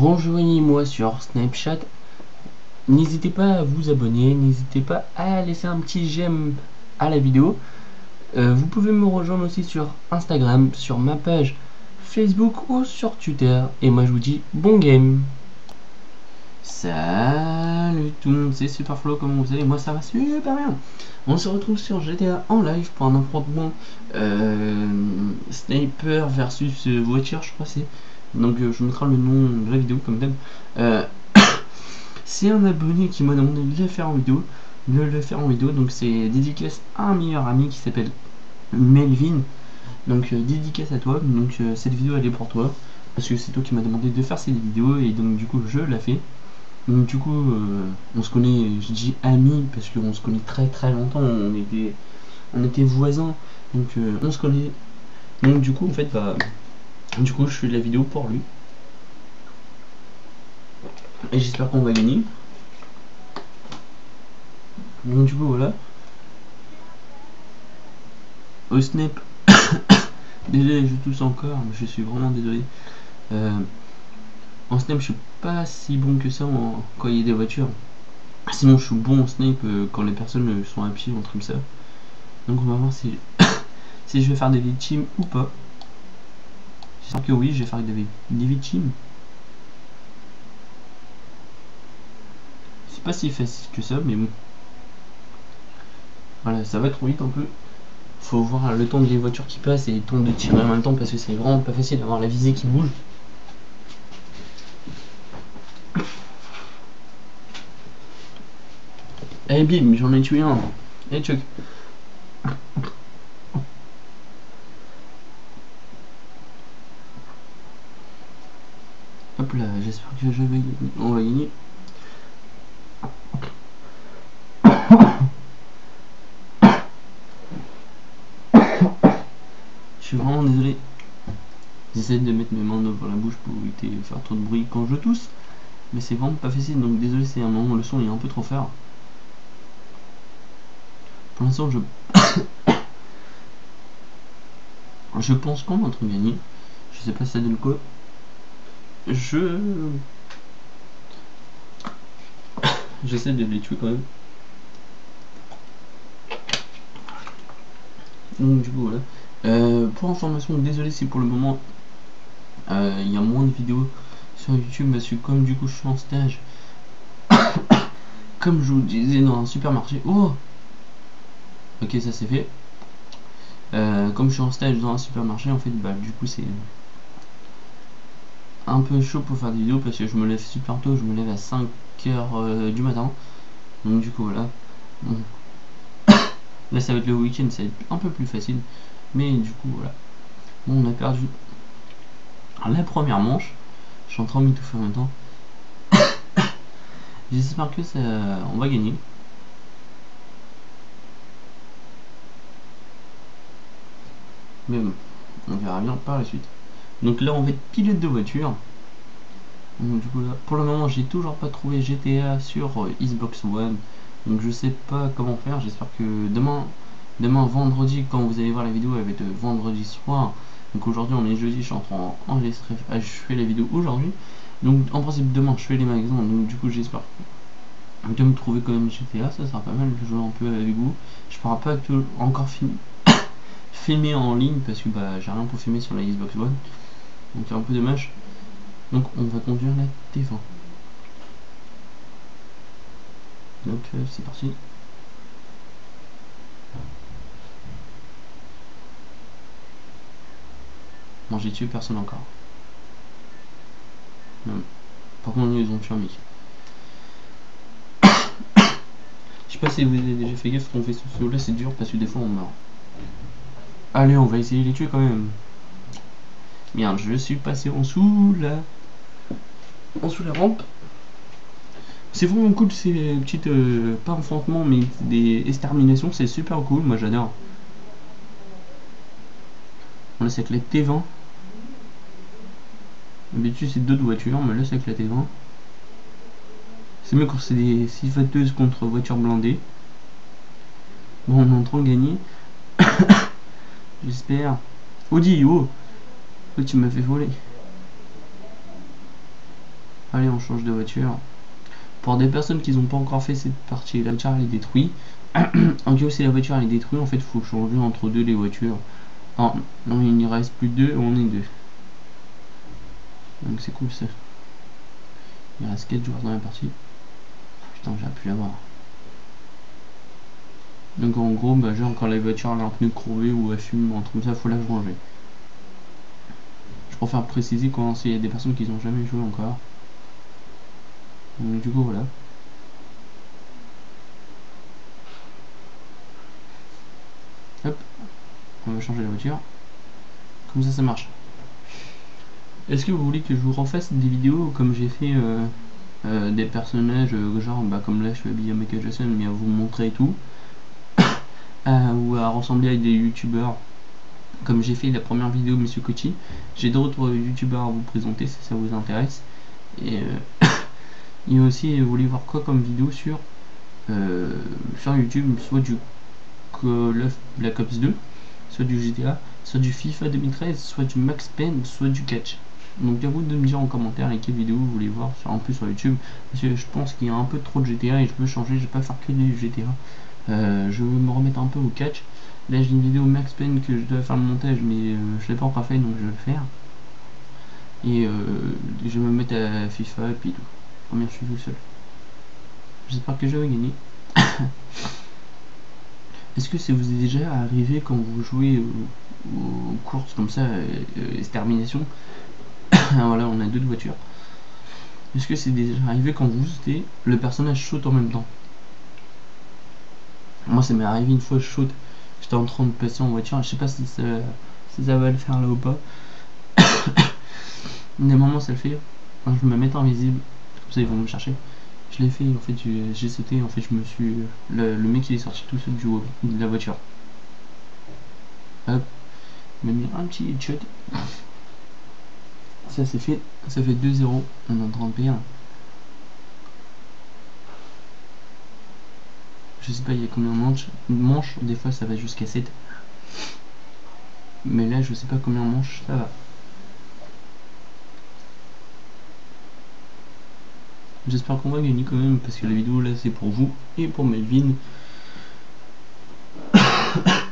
rejoignez-moi sur Snapchat. N'hésitez pas à vous abonner, n'hésitez pas à laisser un petit j'aime à la vidéo. Euh, vous pouvez me rejoindre aussi sur Instagram, sur ma page Facebook ou sur Twitter. Et moi je vous dis bon game Salut tout le monde, c'est Superflow, comment vous allez? Moi ça va super bien On se retrouve sur GTA en live pour un affrontement euh, Sniper versus euh, voiture je crois c'est Donc euh, je mettrai le nom de la vidéo comme d'hab. C'est un abonné qui m'a demandé de le faire en vidéo De le faire en vidéo, donc c'est dédicace à un meilleur ami qui s'appelle Melvin. Donc dédicace à toi, donc cette vidéo elle est pour toi. Parce que c'est toi qui m'as demandé de faire cette vidéos et donc du coup je la fais. Donc du coup, euh, on se connaît, je dis amis parce qu'on se connaît très très longtemps, on était, on était voisins, donc euh, on se connaît. Donc du coup, en fait, bah, du coup, je fais la vidéo pour lui. Et j'espère qu'on va gagner. Donc du coup, voilà. Au snap, désolé, je tousse encore, je suis vraiment désolé. Euh, en snap, je suis pas si bon que ça quand il y a des voitures. Sinon, je suis bon en snipe euh, quand les personnes euh, sont à pied ou ça. Donc, on va voir si, si je vais faire des victimes ou pas. J'espère que oui, je vais faire des, victimes. C'est pas si facile que ça, mais bon. Voilà, ça va trop vite un peu. Faut voir le temps des voitures qui passent et le temps de tirer en même temps parce que c'est vraiment pas facile d'avoir la visée qui bouge. Eh bim, j'en ai tué un. Eh Chuck. Hop là, j'espère que je vais On va gagner. Je suis vraiment désolé. J'essaie de mettre mes mains dans la bouche pour éviter de faire trop de bruit quand je tousse. Mais c'est vraiment pas facile, donc désolé c'est un moment où le son est un peu trop fort. Pour l'instant, je... je pense qu'on va être gagné. Je sais pas si ça donne quoi. Je... J'essaie de les tuer quand même. Donc du coup voilà. Euh, pour information, désolé si pour le moment euh, il y a moins de vidéos sur YouTube parce que comme du coup je suis en stage, comme je vous disais dans un supermarché, oh Ok, ça c'est fait. Euh, comme je suis en stage dans un supermarché, en fait, bah du coup c'est un peu chaud pour faire des vidéos parce que je me lève super tôt, je me lève à 5h euh, du matin. Donc du coup voilà. Là ça va être le week-end, ça va être un peu plus facile. Mais du coup voilà. Bon on a perdu la première manche. Je suis en train de m'étouffer en même temps. J'espère que ça on va gagner. Mais bon, on verra bien par la suite. Donc là, on va être pilote de voiture. Donc, du coup, là, pour le moment, j'ai toujours pas trouvé GTA sur euh, Xbox One. Donc je sais pas comment faire. J'espère que demain, demain vendredi, quand vous allez voir la vidéo, elle va être vendredi soir. Donc aujourd'hui, on est jeudi, je suis en train d'enregistrer. Ah, la vidéo aujourd'hui. Donc en principe, demain, je fais les magasins. Donc du coup, j'espère de me trouver quand même GTA. Ça sera pas mal de jouer un peu avec vous. Je pourrai pas encore filmer en ligne parce que bah, j'ai rien pour filmer sur la Xbox One. Donc c'est un peu dommage. Donc on va conduire la T20. Donc euh, c'est parti. Non j'ai tué personne encore. Par contre ils ont tué un mec. Je sais pas si vous avez déjà fait gaffe qu'on fait ce là c'est dur parce que des fois on meurt. Allez, on va essayer de les tuer quand même. Merde, je suis passé en dessous la... En dessous la rampe. C'est vraiment cool ces petites... Euh, pas enfantements, mais des exterminations. C'est super cool, moi j'adore. On c'est avec la T20. D'habitude c'est d'autres voitures, mais là c'est avec la T20. C'est mieux quand c'est des sifateuses contre voitures blindées. Bon, on est en train de gagner. J'espère. Audi, oh Oh, tu m'as fait voler. Allez, on change de voiture. Pour des personnes qui n'ont pas encore fait cette partie, la voiture est détruite. en gros, si la voiture est détruite, en fait, il faut changer entre deux les voitures. Non, il n'y reste plus deux, on est deux. Donc c'est cool ça. Il reste 4 joueurs dans la partie. Putain, j'ai pu l'avoir. Donc en gros, bah, genre quand la voiture a un pneu crevé ou elle fume, un truc comme ça, faut la changer. Je préfère préciser quand il y a des personnes qui n'ont jamais joué encore. Donc du coup voilà. Hop, on va changer la voiture. Comme ça, ça marche. Est-ce que vous voulez que je vous refasse des vidéos comme j'ai fait euh, euh, des personnages, euh, genre bah, comme là je suis habillé à Michael mais à vous montrer tout Ou à ressembler à des youtubeurs comme j'ai fait la première vidéo Monsieur Kochi. J'ai d'autres youtubeurs à vous présenter si ça vous intéresse. Et, et aussi, vous voulez voir quoi comme vidéo sur, sur YouTube, soit du Call of Black Ops 2, soit du GTA, soit du FIFA 2013, soit du Max Payne, soit du Catch. Donc à vous de me dire en commentaire quelle vidéo vous voulez voir sur, en plus sur YouTube. Parce que je pense qu'il y a un peu trop de GTA et je veux changer, je vais pas faire que des GTA. Euh, je veux me remettre un peu au catch. Là j'ai une vidéo Max Payne que je dois faire le montage mais euh, je l'ai pas encore fait donc je vais le faire. Et euh, je vais me mettre à FIFA et puis tout. Première je suis tout seul. J'espère que je vais gagner. Est-ce que ça vous est déjà arrivé quand vous jouez aux, courses comme ça, extermination voilà, on a deux voitures. Est-ce que c'est déjà arrivé quand vous sautez, le personnage saute en même temps? Moi, ça m'est arrivé une fois, je saute. J'étais en train de passer en voiture. Je sais pas si ça, va le faire là ou pas. Des moments, ça le fait. Je me mets invisible, comme ça, ils vont me chercher. Je l'ai fait, en fait, j'ai sauté. En fait, je me suis. Le, mec, il est sorti tout seul du de la voiture. Hop. Il m'a mis un petit headshot. Ça c'est fait, ça fait 2-0, on est en train de payer. Je sais pas il y a combien de manches, manches des fois ça va jusqu'à 7. Mais là je sais pas combien de manches ça va. J'espère qu'on va gagner quand même parce que la vidéo là c'est pour vous et pour Melvin.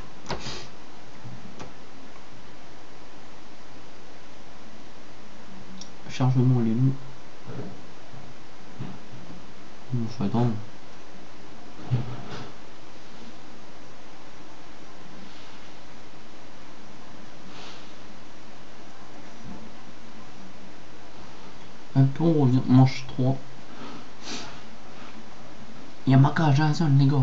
chargement les loups. Il faut attendre. Un peu on revient, manche 3. Yamaka Jason les gars.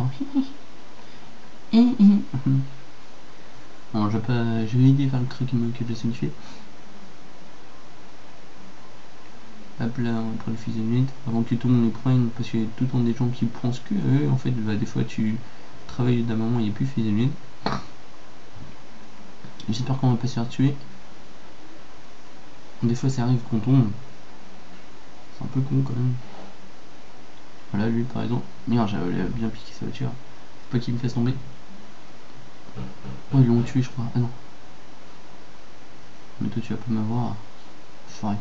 bon, je peux, je vais aider vers le truc que je fait. Hop là on prend le fusil vite avant que tout le monde les prenne parce que tout le temps des gens qui pensent que eux en fait bah, des fois tu travailles d'un moment il n'y a plus fusil vite j'espère qu'on va pas se faire tuer. Des fois ça arrive qu'on tombe. C'est un peu con quand même. Voilà lui par exemple. Merde j'avais bien piqué sa voiture. Faut pas qu'il me fasse tomber. Oh ils l'ont tué je crois. Ah non. Mais toi tu vas pas m'avoir. Foiré.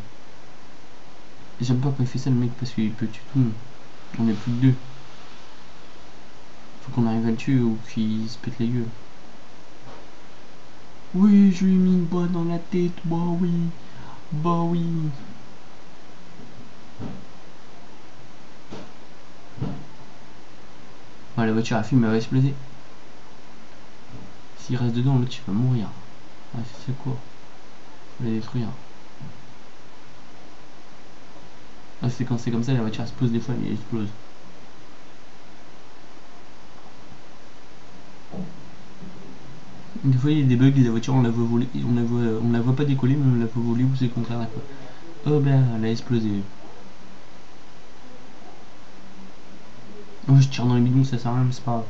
J'aime pas quand il fait ça le mec parce qu'il peut tuer tout le monde. On est plus que deux. Faut qu'on arrive à le tuer ou qu'il se pète les gueules. Oui, je lui ai mis une balle dans la tête, bah oui. Bah oui. la voiture à fume elle va exploser. S'il reste dedans, l'autre tu vas mourir. Ouais, c'est quoi Faut la détruire. Ah, c'est quand c'est comme ça, la voiture se pose des fois et elle explose. Des fois il y a des bugs, la voiture on la voit voler, on la voit, on la voit pas décoller mais on la voit voler ou c'est le contraire quoi. Oh ben elle a explosé. Oh je tire dans les bidons, ça sert à rien mais c'est pas grave.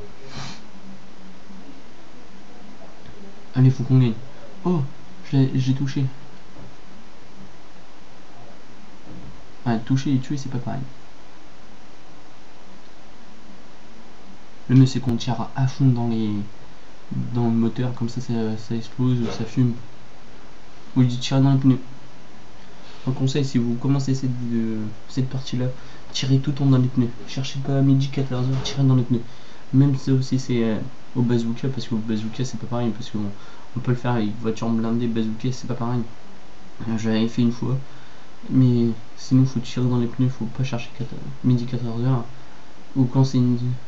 Allez faut qu'on gagne. Oh j'ai touché. Toucher et tuer, c'est pas pareil. Le mieux c'est qu'on tire à fond dans les dans le moteur, comme ça ça, explose ou ça fume. Ou il tire dans les pneus. un conseil, si vous commencez cette, euh, cette partie-là, tirez tout le temps dans les pneus. Cherchez pas à midi 14h, tirez dans les pneus. Même ça aussi c'est euh, au bazooka, parce que au bazooka c'est pas pareil, parce qu'on on peut le faire avec voiture blindée, bazooka, c'est pas pareil. J'avais fait une fois, mais sinon faut tirer dans les pneus, faut pas chercher midi 14h. Ou quand c'est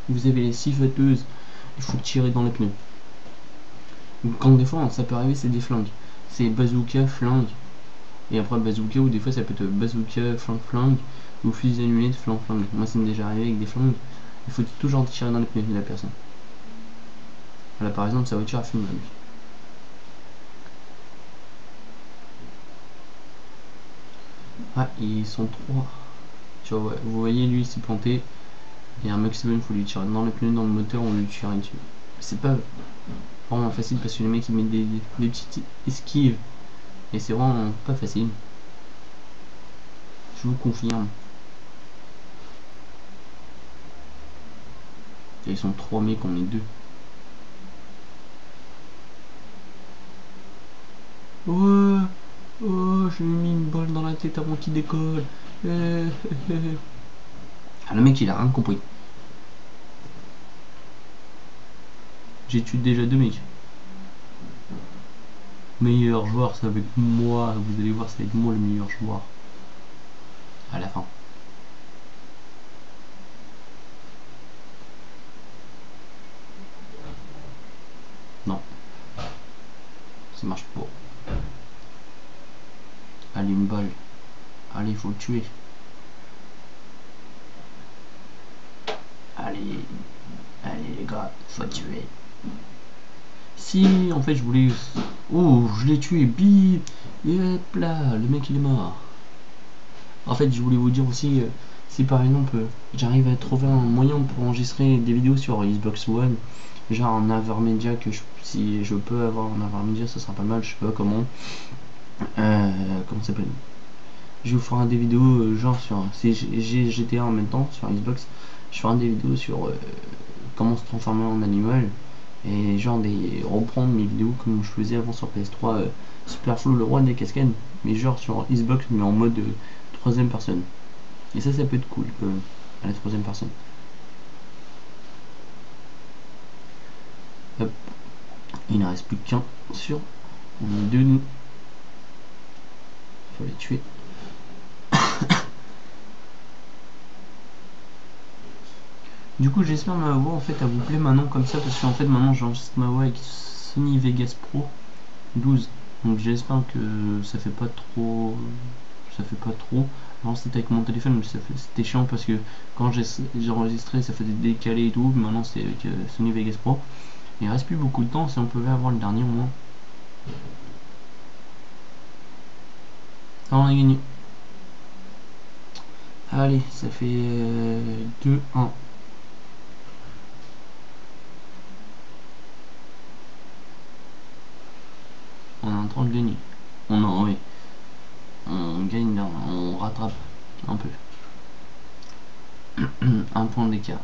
vous avez les siffleteuses, il faut tirer dans les pneus. Ou quand des fois ça peut arriver c'est des flingues. C'est bazooka, flingue. Et après bazooka ou des fois ça peut être bazooka, flingue, flingue. Ou fusil annulé flingue, flingue. Moi c'est déjà arrivé avec des flingues. Il faut toujours tirer dans les pneus de la personne. Voilà par exemple sa voiture a fumé Ah, ils sont trois. Tu vois, vous voyez, lui, il s'est planté. Et un maximum, il faut lui tirer dans le pneu, dans le moteur, on lui tire dessus. C'est pas vraiment facile parce que le mec il met des, petites esquives. Et c'est vraiment pas facile. Je vous confirme. ils sont trois mecs, on est deux. Ouais Oh, j'ai mis une balle tête avant qu'il décolle. ah, le mec, il a rien compris. J'ai déjà deux mecs. Meilleur joueur, c'est avec moi. Vous allez voir, c'est avec moi le meilleur joueur. À la fin. Non. Ça marche pas. Allez, une balle. Allez, il le tuer. Allez. Allez, les gars, faut tuer. Si, en fait, je voulais... Oh, je l'ai tué, bip Et hop là, le mec, il est mort. En fait, je voulais vous dire aussi, euh, si par exemple, j'arrive à trouver un moyen pour enregistrer des vidéos sur Xbox One, genre en Avermedia, que si je peux avoir un Avermedia, ça sera pas mal, je sais pas comment. Euh, comment ça s'appelle? Je vous ferai des vidéos euh, genre sur GTA en même temps sur Xbox je ferai des vidéos sur euh, comment se transformer en animal et genre des reprendre mes vidéos comme je faisais avant sur PS3 euh, Superflow le roi des cascades mais genre sur Xbox mais en mode troisième personne et ça ça peut être cool à la troisième personne Hop. il ne reste plus qu'un sur deux nous faut les tuer. Du coup j'espère ma voix en fait à vous plaît maintenant comme ça parce qu'en fait maintenant j'enregistre ma voix avec Sony Vegas Pro 12 donc j'espère que ça fait pas trop ça fait pas trop avant c'était avec mon téléphone mais c'était chiant parce que quand j'ai enregistré ça faisait décalé et tout maintenant c'est avec euh, Sony Vegas Pro il reste plus beaucoup de temps si on pouvait avoir le dernier au moins on a gagné. Allez, ça fait 2, 1. On est en train de gagner. On a, oui. On gagne, on rattrape un peu. un point d'écart.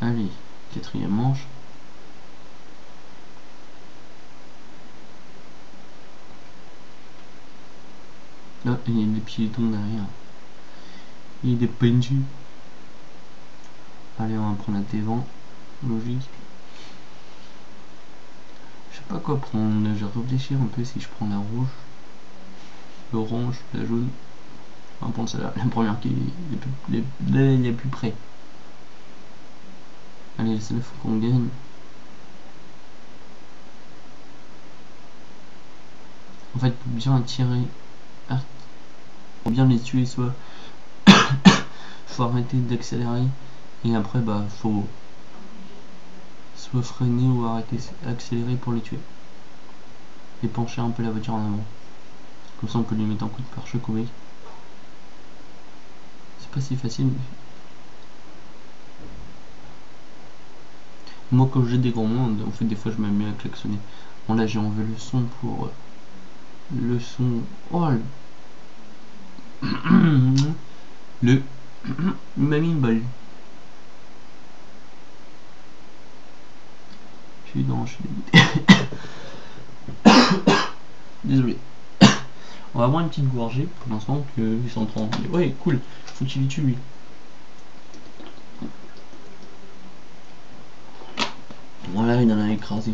Allez, quatrième manche. Là, il y a des piétons derrière. Il pendus. Allez, on va prendre la T20. Logique. Je sais pas quoi prendre. Je vais réfléchir un peu si je prends la rouge, l'orange, la jaune. On va prendre celle-là, la première qui est plus, les, les plus près. Allez, c'est le faut qu'on gagne. En fait, pour bien tirer, pour bien les tuer, soit faut arrêter d'accélérer. Et après bah faut soit freiner ou arrêter accélérer pour les tuer. Et pencher un peu la voiture en avant. Comme ça on peut lui mettre un coup de pare-choc c'est pas si facile mais Moi, quand j'ai des grands mondes, en fait, des fois, je me mets à klaxonner. Bon, là, j'ai enlevé le son pour... Euh, le son... Oh, le... Il m'a mis une balle. Je suis dans, je suis dégoûté. Désolé. On va avoir une petite gorgée pour l'instant que 830. Ouais, cool. Faut qu'il y tue lui. Voilà, il en a écrasé.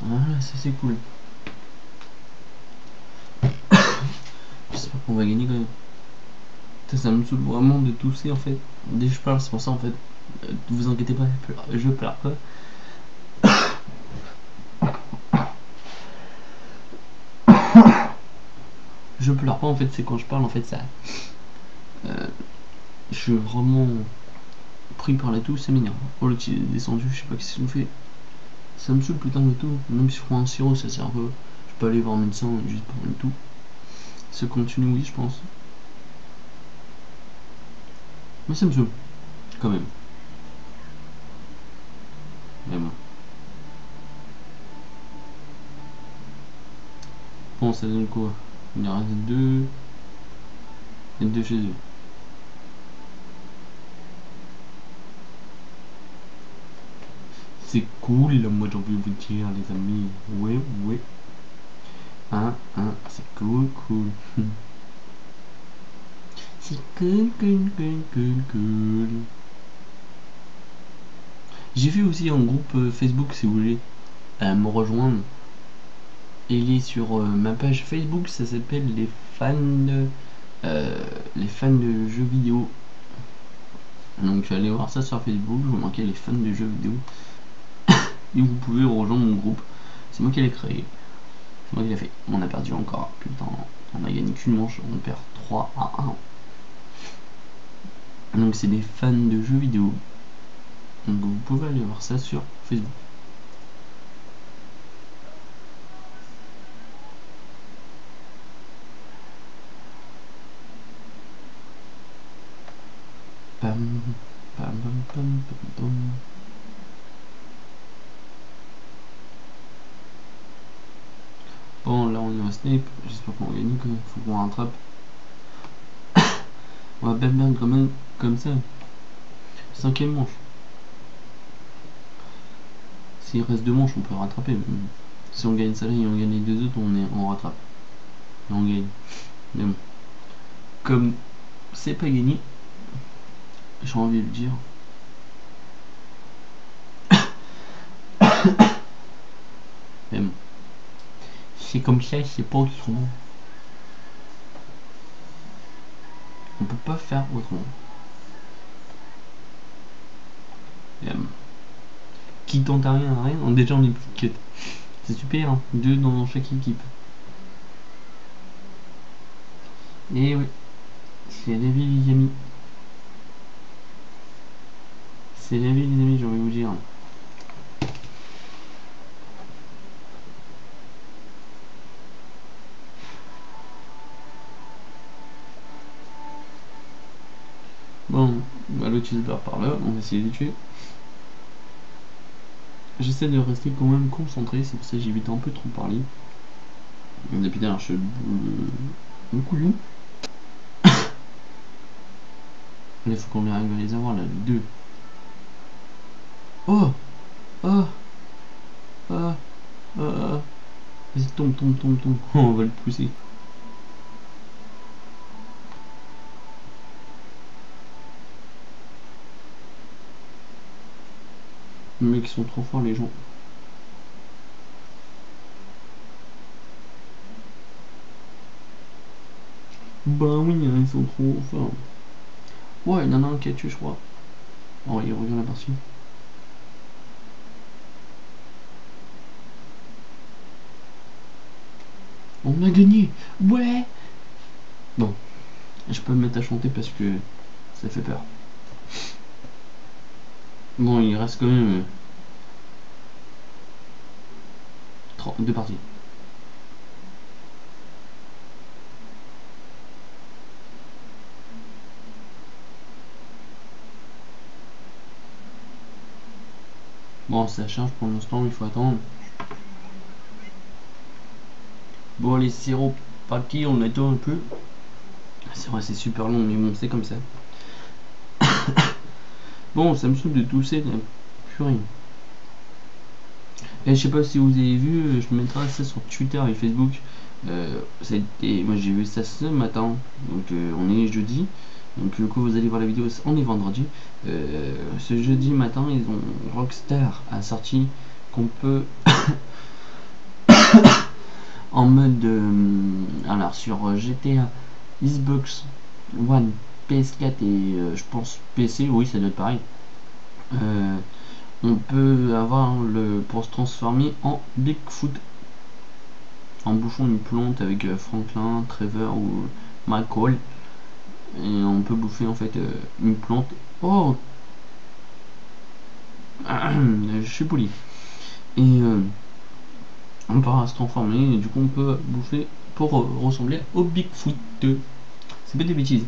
Voilà, ça c'est cool. Qu'on va gagner quand même. ça me saoule vraiment de tousser en fait. Dès que je parle, c'est pour ça en fait. Euh, vous inquiétez pas, je pleure pas. je pleure pas en fait, c'est quand je parle en fait ça. Euh, je suis vraiment pris par la toux, ça m'énerve. Oh le est descendu, je sais pas qu'est-ce qu'il nous fait. Ça me saoule putain le tout. Même si je prends un sirop, ça sert peu. Je peux aller voir un médecin juste pour le tout. Ça continue, oui, je pense. Mais ça me. Quand même. Mais bon. Bon, ça donne quoi? Il y en reste deux. Et deux chez eux. C'est cool, moi envie de vous dire, les amis. Ouais, ouais. Hein, hein, c'est cool, cool. c'est cool, cool, cool, cool, cool. J'ai vu aussi un groupe euh, Facebook si vous voulez euh, me rejoindre. Il est sur euh, ma page Facebook, ça s'appelle les fans de, les fans de jeux vidéo. Donc allez voir ça sur Facebook, vous manquez les fans de jeux vidéo et vous pouvez rejoindre mon groupe. C'est moi qui l'ai créé. Moi qui l'ai fait. On a perdu encore. Putain, on a gagné qu'une manche. On perd 3 à 1. Donc c'est des fans de jeux vidéo. Donc vous pouvez aller voir ça sur Facebook. Pam, pam, pam, Bon, là on est au J'espère qu'on va gagner, il faut qu'on rattrape. on va bien quand même comme ça. Cinquième manche. S'il reste deux manches, on peut rattraper. Si on gagne ça et on gagne les deux autres, on, est, on rattrape. Et on gagne. Mais bon. Comme c'est pas gagné, j'ai envie de le dire. Mais bon c'est comme ça, c'est pas autrement. On peut pas faire autrement. qui tente à rien à rien, déjà on est plus C'est super, hein deux dans chaque équipe. Et oui, c'est la vie les amis. C'est la vie les amis, j'ai envie de vous dire. Bon, bah, l'autre par là, on va essayer de tuer. J'essaie de rester quand même concentré, c'est pour ça que j'évite un peu trop parler. Depuis derrière, je le, le couillon. il faut qu'on arrive à les avoir là, les deux. Oh Oh Oh Oh Vas-y, tombe, tombe, tombe, tombe. on va le pousser. Mais qui sont trop forts les gens. Bah oui, ils sont trop forts. Ouais, il y en a un qui a tué, je crois. Oh, il revient la partie. On a gagné Ouais Bon, je peux me mettre à chanter parce que ça fait peur. Bon, il reste quand même... Euh, deux parties. Bon, ça charge pour l'instant, il faut attendre. Bon, les sirops partis, on attend un peu. C'est vrai, c'est super long, mais bon, c'est comme ça. Bon, ça me saoule de tousser, là. purée. Et je sais pas si vous avez vu, je mettrai ça sur Twitter et Facebook. Euh, moi j'ai vu ça ce matin, donc euh, on est jeudi. Donc du coup vous allez voir la vidéo, on est vendredi. Euh, ce jeudi matin, ils ont Rockstar a sorti qu'on peut en mode alors sur GTA, Xbox One, PS4 et je pense PC, oui ça doit être pareil. on peut avoir le pour se transformer en Bigfoot en bouffant une plante avec euh, Franklin, Trevor ou Michael. Et on peut bouffer en fait euh, une plante. Oh Je suis poli. Et euh, on pourra se transformer et du coup on peut bouffer pour ressembler au Bigfoot. C'est pas des bêtises.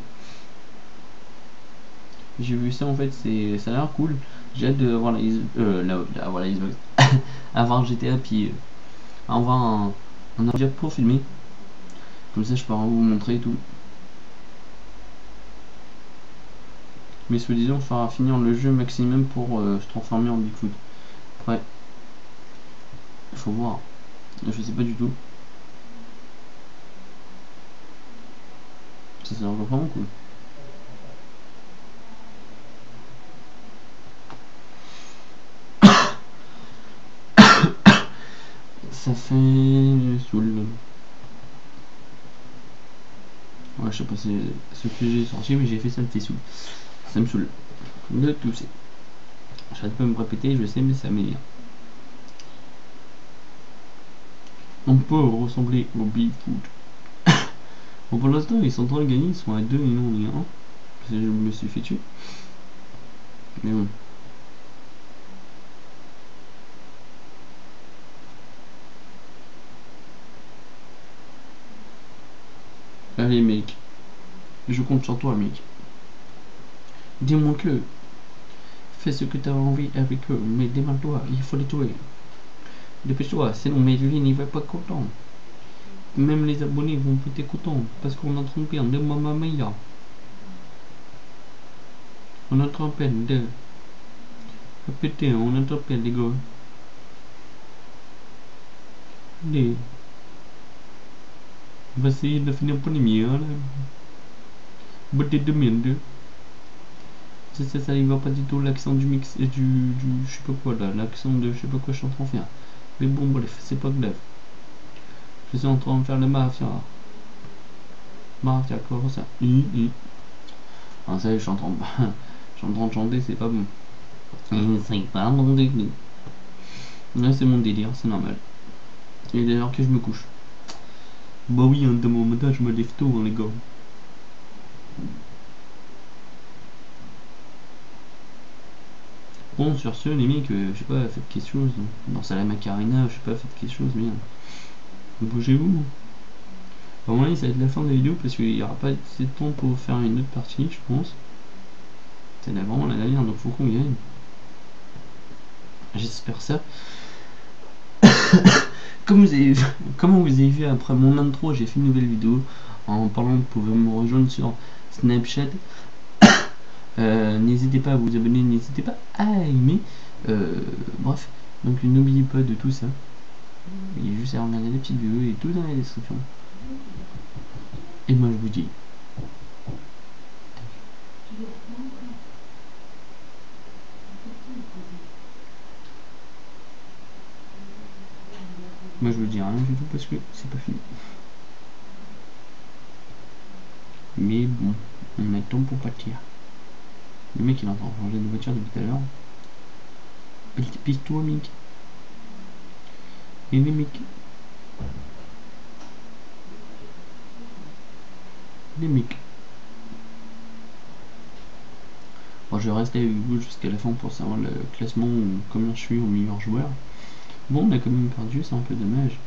J'ai vu ça en fait, c'est ça a l'air cool. J'ai hâte de voir la, euh, la, la, Xbox, avoir GTA puis avoir un déjà pour filmer. Comme ça, je pourrai vous montrer tout. Mais soi-disant, fera finir le jeu maximum pour euh, se transformer en Bigfoot. Après, il faut voir. Je sais pas du tout. Ça, c'est vraiment cool. Ça fait saoule. Ouais, je sais pas si ce que j'ai sorti, mais j'ai fait ça me fait saoule. Ça me saoule. De tousser. J'arrête pas me répéter, je sais, mais ça m'énerve. On peut ressembler au Bigfoot. bon, pour l'instant, ils sont en train de gagner, ils sont à 2 et non à 1. Parce que je me suis fait tuer. Mais bon. Allez mec, je compte sur toi mec. Dis-moi que fais ce que tu as envie avec eux, mais démarre-toi, il faut les tuer. Dépêche-toi, sinon Medley n'y va pas content. Même les abonnés vont être contents parce qu'on a trompé en de Mamma Mia. On a trompé de. Répétez, on a trompé les gars. Va essayer de finir miens là. Beauté de merde. Ça, ça, ça, il va pas du tout l'accent du mix et du, du je sais pas quoi là, l'accent de je sais pas quoi je suis en train de faire. Mais bon bref, c'est pas grave. Je suis en train de faire le mafia. Mafia quoi ça hum. Ah ça je suis en train de, je suis en train de chanter, c'est pas bon. C'est pas mon délire. Là c'est mon délire, c'est normal. Et d'ailleurs que je me couche. Bah oui, hein, dans mon matin, je me lève tôt, hein, les gars. Bon, sur ce, les mecs, euh, je sais pas, faites quelque chose. Dans la Macarena, je sais pas, faites quelque chose, mais... Bougez-vous. Mon avis, ça va être la fin de la vidéo parce qu'il n'y aura pas assez de temps pour faire une autre partie, je pense. C'est vraiment la dernière, donc faut qu'on gagne. J'espère ça. Comme vous avez, comme vous avez vu après mon intro, j'ai fait une nouvelle vidéo en parlant, vous pouvez me rejoindre sur Snapchat. Euh, n'hésitez pas à vous abonner, n'hésitez pas à aimer. Euh, bref, donc n'oubliez pas de tout ça. Il a juste à regarder les petites vidéos et tout dans la description. Et moi je vous dis Moi je veux dire rien du tout parce que c'est pas fini. Mais bon, on a temps pour partir. Le mec il est en train de de voiture depuis tout à l'heure. Pisse-toi mec. Et les mecs. Les mecs. Bon, je vais rester avec vous jusqu'à la fin pour savoir le classement, combien je suis au meilleur joueur. Bon, on a quand même perdu, c'est un peu dommage.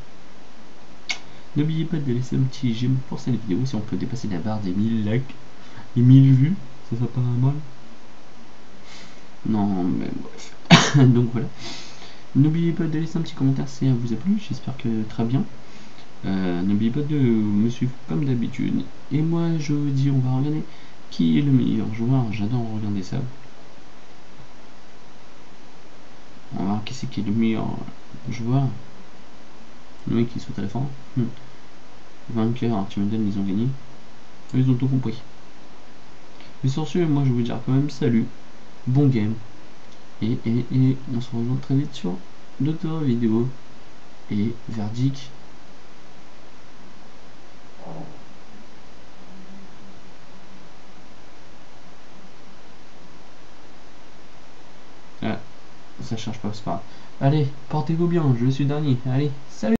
N'oubliez pas de laisser un petit j'aime pour cette vidéo si on peut dépasser la barre des 1000 likes et 1000 vues, ça serait pas mal. Non, mais bref. Donc voilà. N'oubliez pas de laisser un petit commentaire si ça vous a plu, j'espère que très bien. Euh, n'oubliez pas de me suivre comme d'habitude. Et moi, je vous dis, on va regarder qui est le meilleur joueur. J'adore regarder ça. Qui c'est qui est le meilleur joueur Le mec qui saute à la fin. Hmm. Vainqueur, tu ils ont gagné. Ils ont tout compris. Mais sur ce, moi je vous dire quand même salut, bon game. Et, et, et on se rejoint très vite sur d'autres vidéos. Et verdict. Ah, ça charge pas, c'est pas. Allez, portez-vous bien, je suis dernier. Allez, salut